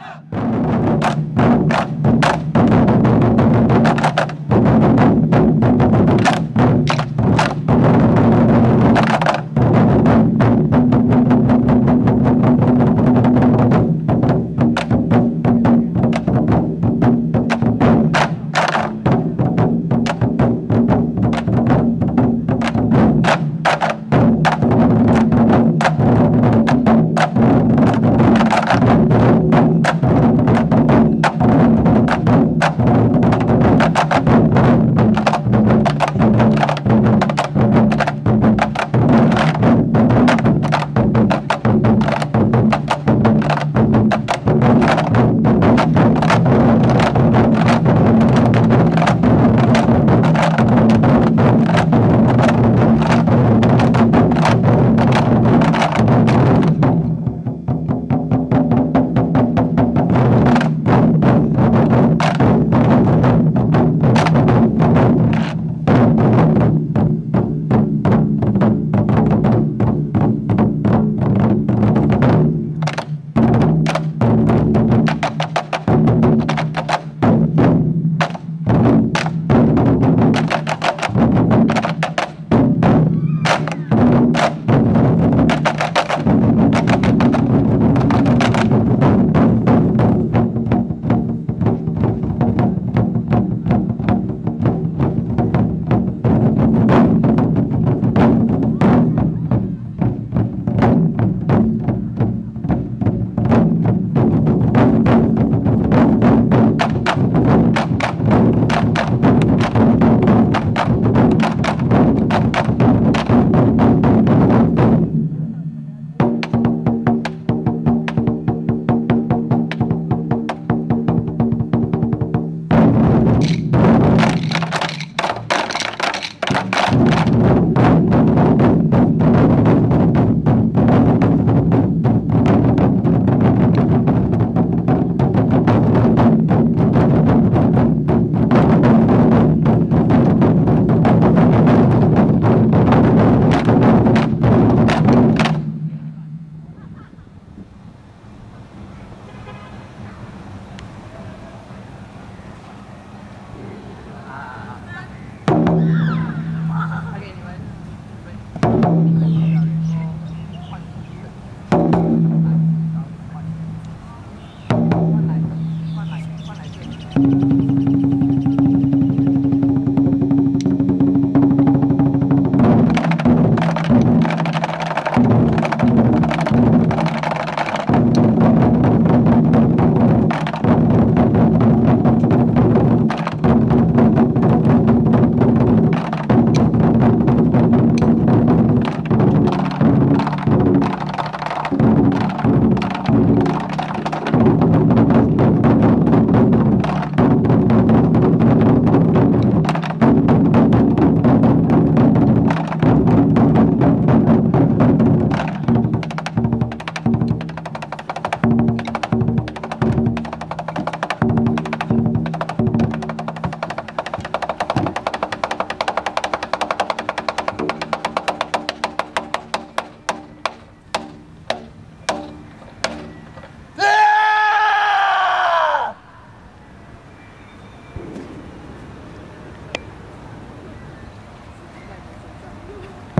Thank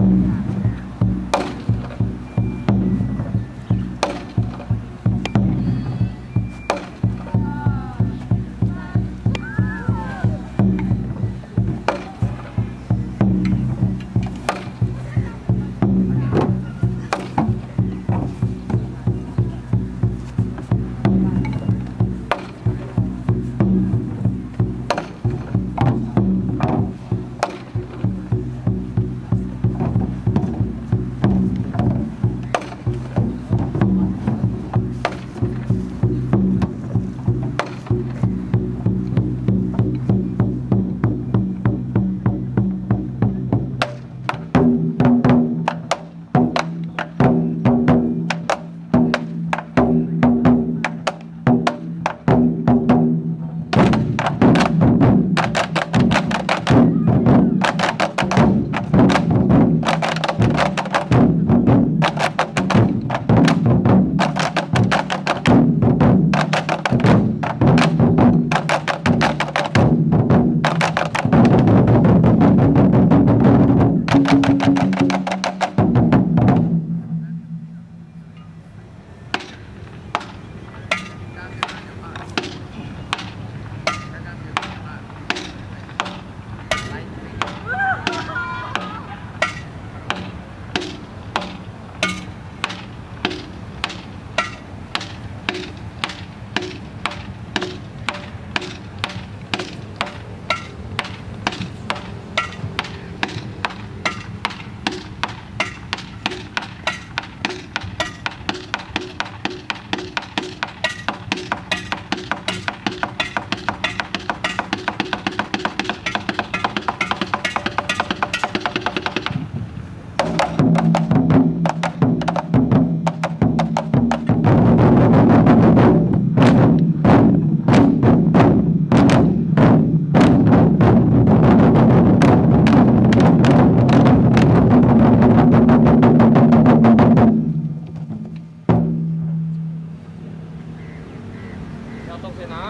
ค่ะ ตกเสนะ